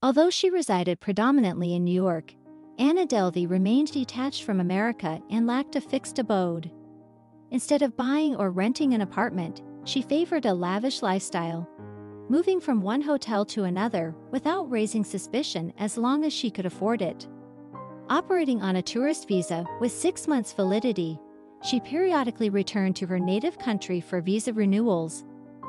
Although she resided predominantly in New York, Anna Delvey remained detached from America and lacked a fixed abode. Instead of buying or renting an apartment, she favored a lavish lifestyle, moving from one hotel to another without raising suspicion as long as she could afford it. Operating on a tourist visa with six months validity, she periodically returned to her native country for visa renewals,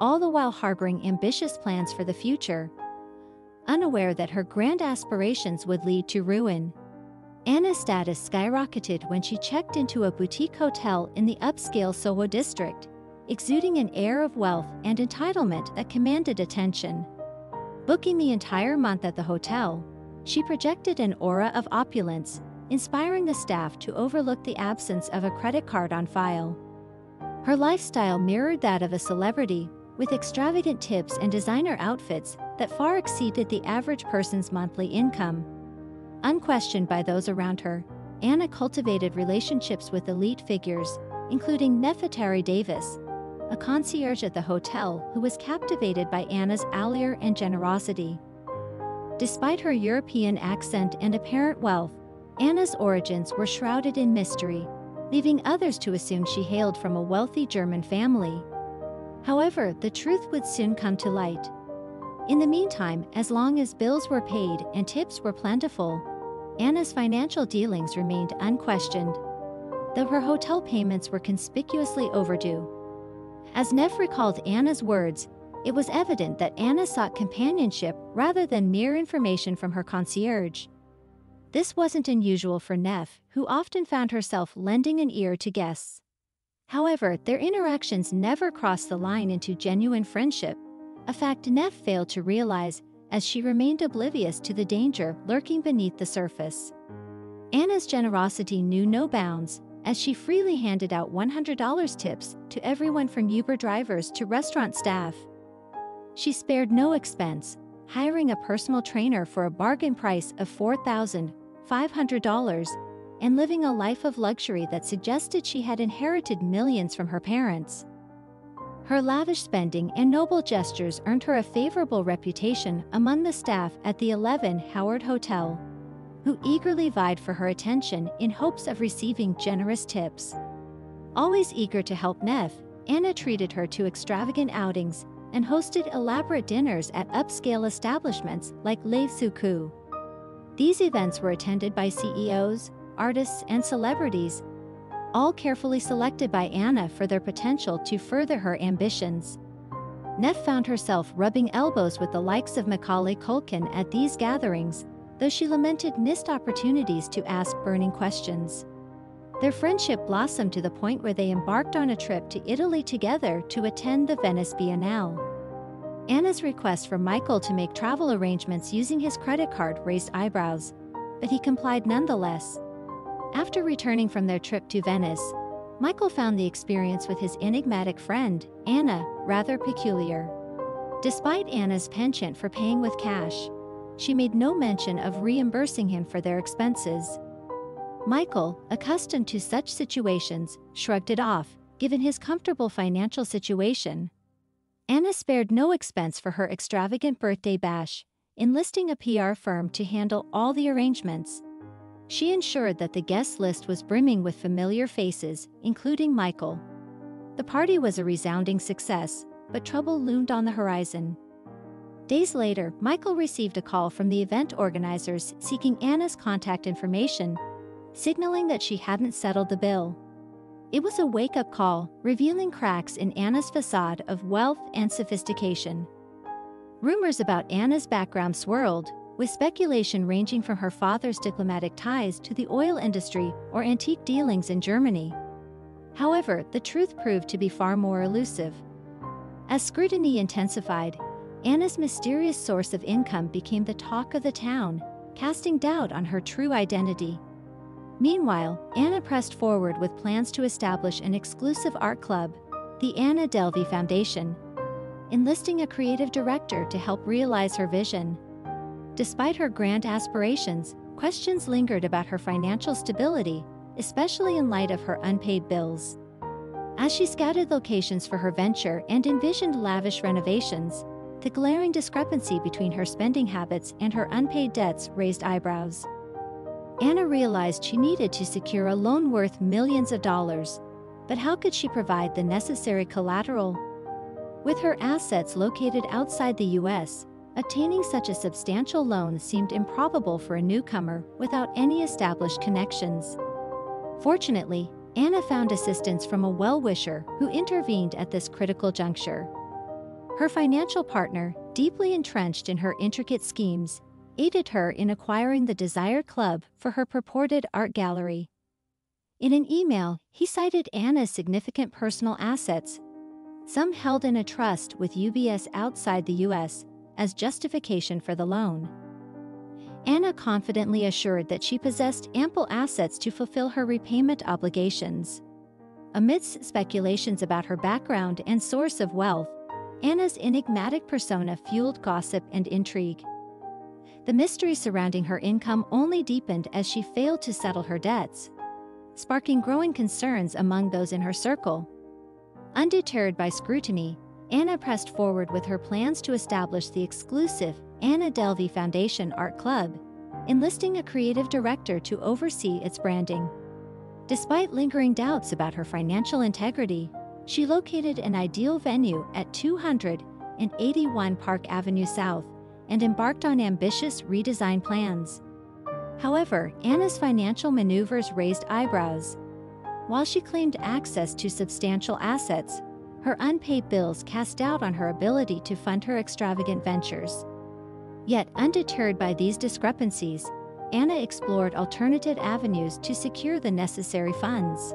all the while harboring ambitious plans for the future, unaware that her grand aspirations would lead to ruin. Anna's status skyrocketed when she checked into a boutique hotel in the upscale Soho district, exuding an air of wealth and entitlement that commanded attention. Booking the entire month at the hotel, she projected an aura of opulence, inspiring the staff to overlook the absence of a credit card on file. Her lifestyle mirrored that of a celebrity, with extravagant tips and designer outfits that far exceeded the average person's monthly income. Unquestioned by those around her, Anna cultivated relationships with elite figures, including Neffatari Davis, a concierge at the hotel who was captivated by Anna's allure and generosity. Despite her European accent and apparent wealth, Anna's origins were shrouded in mystery, leaving others to assume she hailed from a wealthy German family. However, the truth would soon come to light. In the meantime, as long as bills were paid and tips were plentiful, Anna's financial dealings remained unquestioned, though her hotel payments were conspicuously overdue. As Neff recalled Anna's words, it was evident that Anna sought companionship rather than mere information from her concierge. This wasn't unusual for Neff, who often found herself lending an ear to guests. However, their interactions never crossed the line into genuine friendship, a fact Neff failed to realize as she remained oblivious to the danger lurking beneath the surface. Anna's generosity knew no bounds, as she freely handed out $100 tips to everyone from Uber drivers to restaurant staff. She spared no expense, hiring a personal trainer for a bargain price of $4,500 and living a life of luxury that suggested she had inherited millions from her parents. Her lavish spending and noble gestures earned her a favorable reputation among the staff at the 11 Howard Hotel, who eagerly vied for her attention in hopes of receiving generous tips. Always eager to help Neff, Anna treated her to extravagant outings and hosted elaborate dinners at upscale establishments like Le Coucou. These events were attended by CEOs, artists, and celebrities all carefully selected by Anna for their potential to further her ambitions. Neff found herself rubbing elbows with the likes of Macaulay Culkin at these gatherings, though she lamented missed opportunities to ask burning questions. Their friendship blossomed to the point where they embarked on a trip to Italy together to attend the Venice Biennale. Anna's request for Michael to make travel arrangements using his credit card raised eyebrows, but he complied nonetheless. After returning from their trip to Venice, Michael found the experience with his enigmatic friend, Anna, rather peculiar. Despite Anna's penchant for paying with cash, she made no mention of reimbursing him for their expenses. Michael, accustomed to such situations, shrugged it off, given his comfortable financial situation. Anna spared no expense for her extravagant birthday bash, enlisting a PR firm to handle all the arrangements. She ensured that the guest list was brimming with familiar faces, including Michael. The party was a resounding success, but trouble loomed on the horizon. Days later, Michael received a call from the event organizers seeking Anna's contact information, signaling that she hadn't settled the bill. It was a wake up call, revealing cracks in Anna's facade of wealth and sophistication. Rumors about Anna's background swirled, with speculation ranging from her father's diplomatic ties to the oil industry or antique dealings in Germany. However, the truth proved to be far more elusive. As scrutiny intensified, Anna's mysterious source of income became the talk of the town, casting doubt on her true identity. Meanwhile, Anna pressed forward with plans to establish an exclusive art club, the Anna Delvey Foundation, enlisting a creative director to help realize her vision. Despite her grand aspirations, questions lingered about her financial stability, especially in light of her unpaid bills. As she scouted locations for her venture and envisioned lavish renovations, the glaring discrepancy between her spending habits and her unpaid debts raised eyebrows. Anna realized she needed to secure a loan worth millions of dollars, but how could she provide the necessary collateral? With her assets located outside the U.S., obtaining such a substantial loan seemed improbable for a newcomer without any established connections. Fortunately, Anna found assistance from a well-wisher who intervened at this critical juncture. Her financial partner, deeply entrenched in her intricate schemes, aided her in acquiring the desired club for her purported art gallery. In an email, he cited Anna's significant personal assets, some held in a trust with UBS outside the US, as justification for the loan. Anna confidently assured that she possessed ample assets to fulfill her repayment obligations. Amidst speculations about her background and source of wealth, Anna's enigmatic persona fueled gossip and intrigue. The mystery surrounding her income only deepened as she failed to settle her debts, sparking growing concerns among those in her circle. Undeterred by scrutiny, Anna pressed forward with her plans to establish the exclusive Anna Delvey Foundation Art Club, enlisting a creative director to oversee its branding. Despite lingering doubts about her financial integrity, she located an ideal venue at 281 Park Avenue South and embarked on ambitious redesign plans. However, Anna's financial maneuvers raised eyebrows. While she claimed access to substantial assets, her unpaid bills cast doubt on her ability to fund her extravagant ventures. Yet, undeterred by these discrepancies, Anna explored alternative avenues to secure the necessary funds.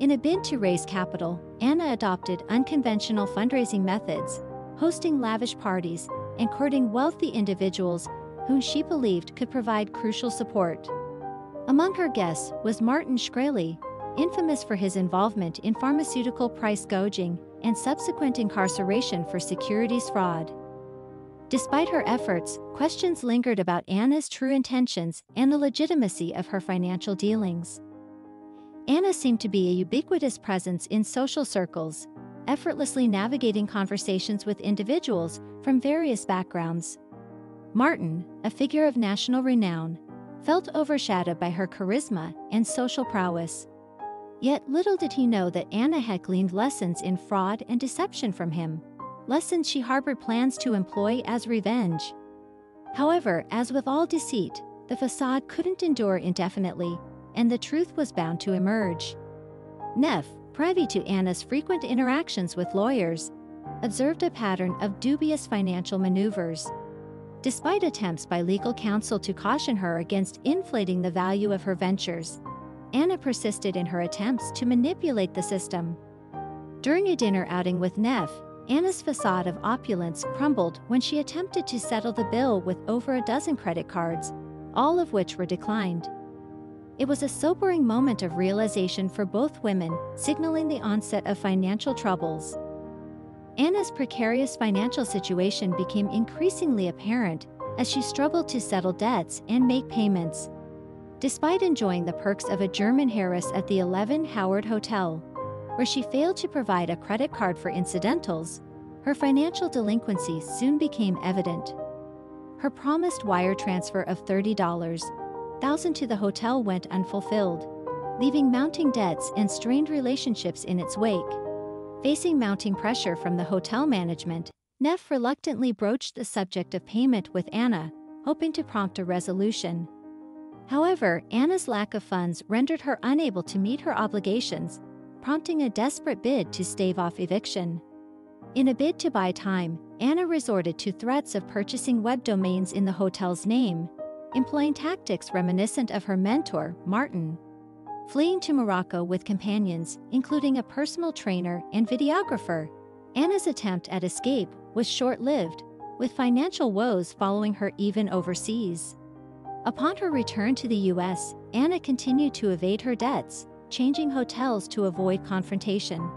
In a bid to raise capital, Anna adopted unconventional fundraising methods, hosting lavish parties and courting wealthy individuals whom she believed could provide crucial support. Among her guests was Martin Shkreli, infamous for his involvement in pharmaceutical price gouging and subsequent incarceration for securities fraud. Despite her efforts, questions lingered about Anna's true intentions and the legitimacy of her financial dealings. Anna seemed to be a ubiquitous presence in social circles, effortlessly navigating conversations with individuals from various backgrounds. Martin, a figure of national renown, felt overshadowed by her charisma and social prowess. Yet little did he know that Anna had gleaned lessons in fraud and deception from him, lessons she harbored plans to employ as revenge. However, as with all deceit, the facade couldn't endure indefinitely, and the truth was bound to emerge. Neff, privy to Anna's frequent interactions with lawyers, observed a pattern of dubious financial maneuvers. Despite attempts by legal counsel to caution her against inflating the value of her ventures, Anna persisted in her attempts to manipulate the system. During a dinner outing with Neff, Anna's facade of opulence crumbled when she attempted to settle the bill with over a dozen credit cards, all of which were declined. It was a sobering moment of realization for both women, signaling the onset of financial troubles. Anna's precarious financial situation became increasingly apparent as she struggled to settle debts and make payments. Despite enjoying the perks of a German heiress at the 11 Howard Hotel, where she failed to provide a credit card for incidentals, her financial delinquency soon became evident. Her promised wire transfer of $30 thousand to the hotel went unfulfilled, leaving mounting debts and strained relationships in its wake. Facing mounting pressure from the hotel management, Neff reluctantly broached the subject of payment with Anna, hoping to prompt a resolution. However, Anna's lack of funds rendered her unable to meet her obligations, prompting a desperate bid to stave off eviction. In a bid to buy time, Anna resorted to threats of purchasing web domains in the hotel's name, employing tactics reminiscent of her mentor, Martin. Fleeing to Morocco with companions, including a personal trainer and videographer, Anna's attempt at escape was short lived, with financial woes following her even overseas. Upon her return to the U.S., Anna continued to evade her debts, changing hotels to avoid confrontation.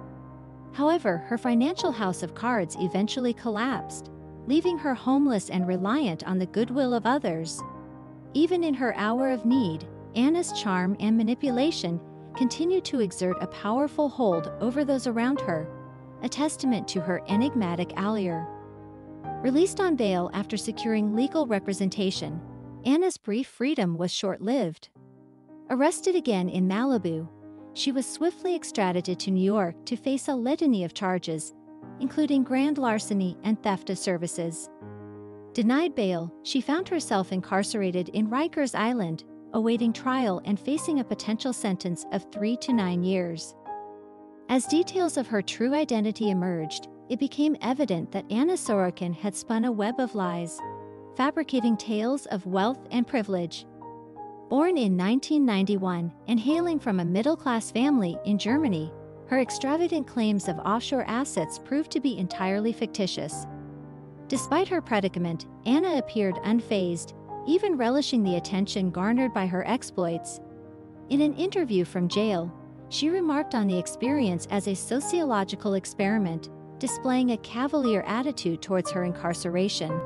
However, her financial house of cards eventually collapsed, leaving her homeless and reliant on the goodwill of others. Even in her hour of need, Anna's charm and manipulation continued to exert a powerful hold over those around her, a testament to her enigmatic allure. Released on bail after securing legal representation, Anna's brief freedom was short-lived. Arrested again in Malibu, she was swiftly extradited to New York to face a litany of charges, including grand larceny and theft of services. Denied bail, she found herself incarcerated in Rikers Island, awaiting trial and facing a potential sentence of three to nine years. As details of her true identity emerged, it became evident that Anna Sorokin had spun a web of lies, fabricating tales of wealth and privilege. Born in 1991 and hailing from a middle-class family in Germany, her extravagant claims of offshore assets proved to be entirely fictitious. Despite her predicament, Anna appeared unfazed, even relishing the attention garnered by her exploits. In an interview from jail, she remarked on the experience as a sociological experiment, displaying a cavalier attitude towards her incarceration.